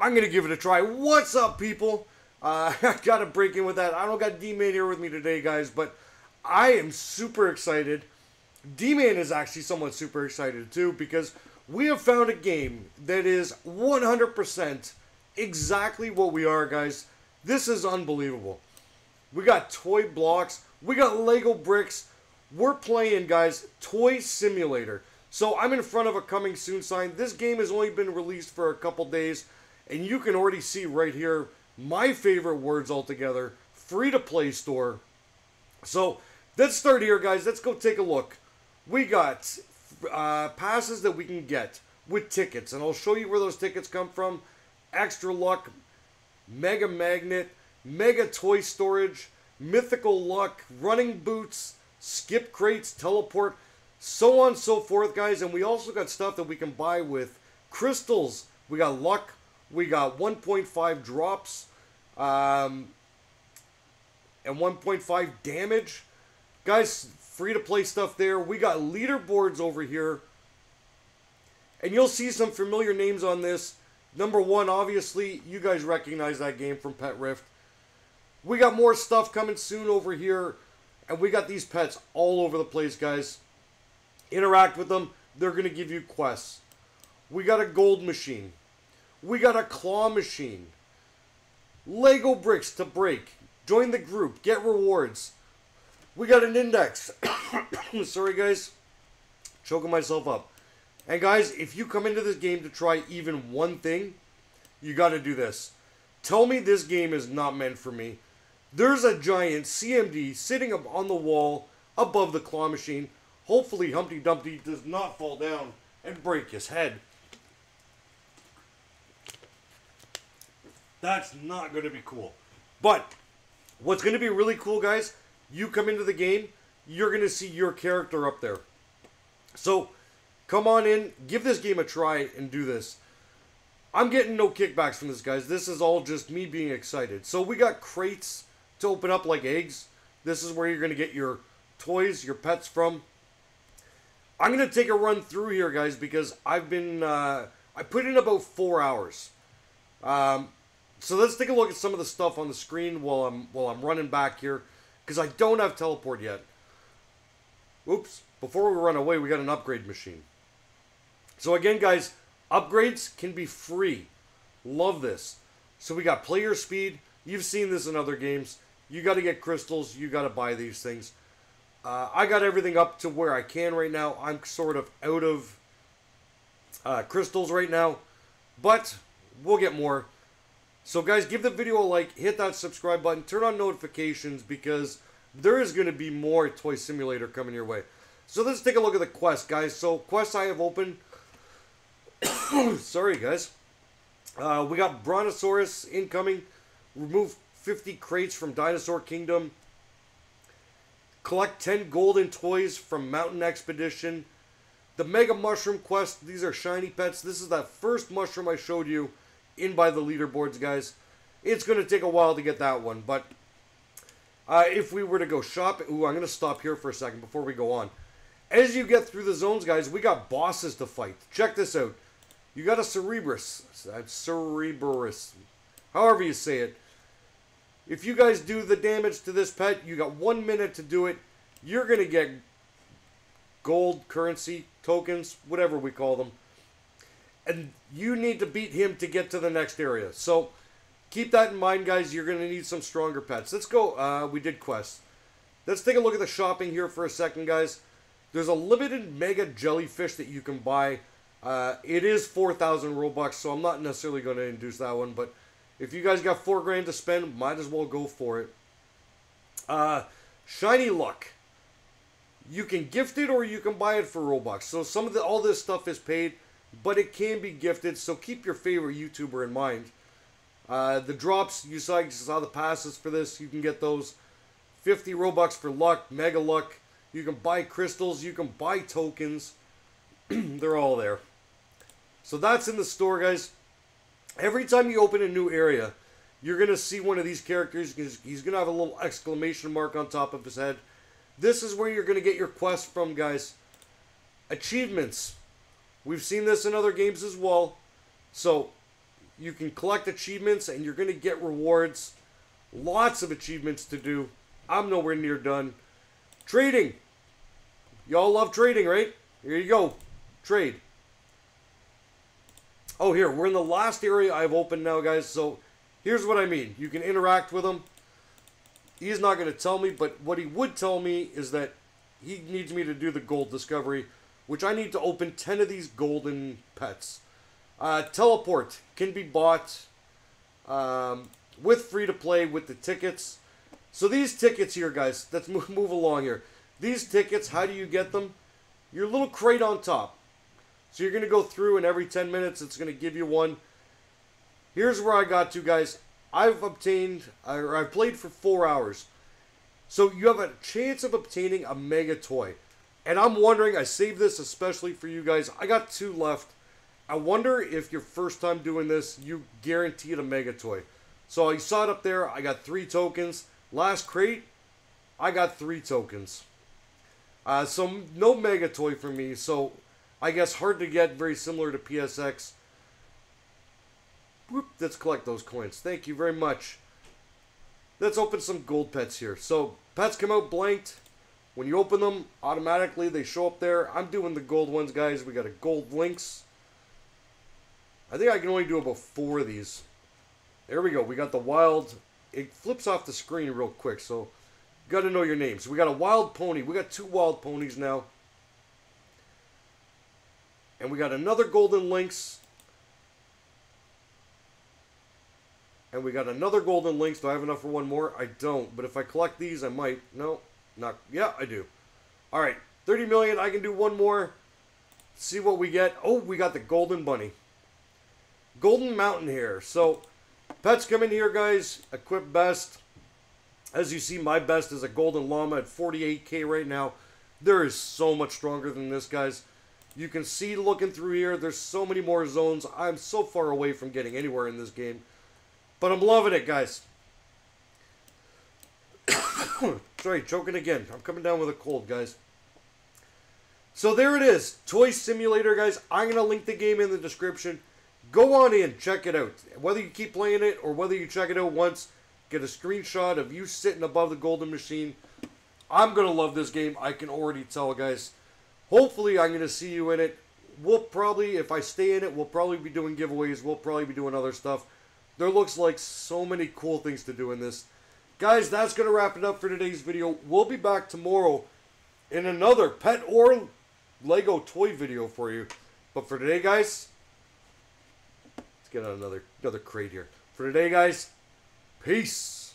I'm going to give it a try. What's up, people? Uh, I got to break in with that. I don't got D-Man here with me today, guys, but I am super excited. D-Man is actually somewhat super excited, too, because we have found a game that is 100% exactly what we are, guys. This is unbelievable. We got toy blocks. We got Lego bricks. We're playing, guys, Toy Simulator. So I'm in front of a coming soon sign. This game has only been released for a couple days, and you can already see right here my favorite words altogether. Free to play store. So let's start here, guys. Let's go take a look. We got uh, passes that we can get with tickets, and I'll show you where those tickets come from. Extra luck, mega magnet, mega toy storage, mythical luck, running boots, skip crates, teleport, so on and so forth, guys. And we also got stuff that we can buy with crystals. We got luck. We got 1.5 drops um, and 1.5 damage. Guys, free to play stuff there. We got leaderboards over here. And you'll see some familiar names on this. Number one, obviously, you guys recognize that game from Pet Rift. We got more stuff coming soon over here. And we got these pets all over the place, guys. Interact with them. They're going to give you quests. We got a gold machine. We got a claw machine. Lego bricks to break. Join the group. Get rewards. We got an index. Sorry, guys. Choking myself up. And, guys, if you come into this game to try even one thing, you got to do this. Tell me this game is not meant for me. There's a giant CMD sitting up on the wall above the claw machine. Hopefully Humpty Dumpty does not fall down and break his head. That's not going to be cool. But what's going to be really cool, guys, you come into the game, you're going to see your character up there. So come on in, give this game a try, and do this. I'm getting no kickbacks from this, guys. This is all just me being excited. So we got crates to open up like eggs. This is where you're going to get your toys, your pets from. I'm going to take a run through here, guys, because I've been, uh, I put in about four hours. Um, so let's take a look at some of the stuff on the screen while I'm, while I'm running back here, because I don't have teleport yet. Oops, before we run away, we got an upgrade machine. So again, guys, upgrades can be free. Love this. So we got player speed. You've seen this in other games. You got to get crystals. You got to buy these things. Uh, I got everything up to where I can right now. I'm sort of out of uh, crystals right now, but we'll get more. So guys, give the video a like, hit that subscribe button, turn on notifications because there is going to be more Toy Simulator coming your way. So let's take a look at the quest, guys. So quests I have open. Sorry, guys. Uh, we got Brontosaurus incoming. Remove 50 crates from Dinosaur Kingdom. Collect 10 golden toys from Mountain Expedition. The Mega Mushroom Quest. These are shiny pets. This is that first mushroom I showed you in by the leaderboards, guys. It's going to take a while to get that one, but uh, if we were to go shopping... Ooh, I'm going to stop here for a second before we go on. As you get through the zones, guys, we got bosses to fight. Check this out. You got a Cerebrus. That's Cerebrus. However you say it. If you guys do the damage to this pet, you got one minute to do it. You're going to get gold, currency, tokens, whatever we call them. And you need to beat him to get to the next area. So keep that in mind, guys. You're going to need some stronger pets. Let's go. Uh, we did quests. Let's take a look at the shopping here for a second, guys. There's a limited mega jellyfish that you can buy. Uh, it is 4,000 Robux, so I'm not necessarily going to induce that one, but if you guys got four grand to spend, might as well go for it. Uh, Shiny Luck. You can gift it or you can buy it for Robux. So some of the all this stuff is paid, but it can be gifted. So keep your favorite YouTuber in mind. Uh, the drops you saw, you saw the passes for this. You can get those. 50 Robux for luck, mega luck. You can buy crystals. You can buy tokens. They're all there. So that's in the store, guys. Every time you open a new area, you're going to see one of these characters. He's going to have a little exclamation mark on top of his head. This is where you're going to get your quest from, guys. Achievements. We've seen this in other games as well. So, You can collect achievements and you're going to get rewards. Lots of achievements to do. I'm nowhere near done. Trading. Y'all love trading, right? Here you go. Trade. Oh, here. We're in the last area I've opened now, guys. So here's what I mean. You can interact with him. He's not going to tell me, but what he would tell me is that he needs me to do the gold discovery, which I need to open 10 of these golden pets. Uh, teleport can be bought um, with free to play with the tickets. So these tickets here, guys, let's move, move along here. These tickets, how do you get them? Your little crate on top. So you're going to go through and every 10 minutes it's going to give you one. Here's where I got to, guys. I've obtained, or I've played for four hours. So you have a chance of obtaining a mega toy. And I'm wondering, I saved this especially for you guys. I got two left. I wonder if your first time doing this, you guaranteed a mega toy. So you saw it up there. I got three tokens. Last crate, I got three tokens. Uh, so no mega toy for me. So I guess hard to get, very similar to PSX. Whoop, let's collect those coins. Thank you very much. Let's open some gold pets here. So, pets come out blanked. When you open them, automatically they show up there. I'm doing the gold ones, guys. We got a gold lynx. I think I can only do about four of these. There we go. We got the wild. It flips off the screen real quick, so got to know your names. We got a wild pony. We got two wild ponies now. And we got another golden lynx. And we got another golden lynx. Do I have enough for one more? I don't. But if I collect these, I might. No, not. Yeah, I do. All right, 30 million. I can do one more. See what we get. Oh, we got the golden bunny. Golden mountain hare. So, pets come in here, guys. Equip best. As you see, my best is a golden llama at 48k right now. There is so much stronger than this, guys. You can see looking through here, there's so many more zones. I'm so far away from getting anywhere in this game. But I'm loving it, guys. Sorry, choking again. I'm coming down with a cold, guys. So there it is. Toy Simulator, guys. I'm going to link the game in the description. Go on in, check it out. Whether you keep playing it or whether you check it out once, get a screenshot of you sitting above the golden machine. I'm going to love this game. I can already tell, guys. Hopefully, I'm going to see you in it. We'll probably, if I stay in it, we'll probably be doing giveaways. We'll probably be doing other stuff. There looks like so many cool things to do in this. Guys, that's going to wrap it up for today's video. We'll be back tomorrow in another pet or Lego toy video for you. But for today, guys, let's get on another another crate here. For today, guys, peace.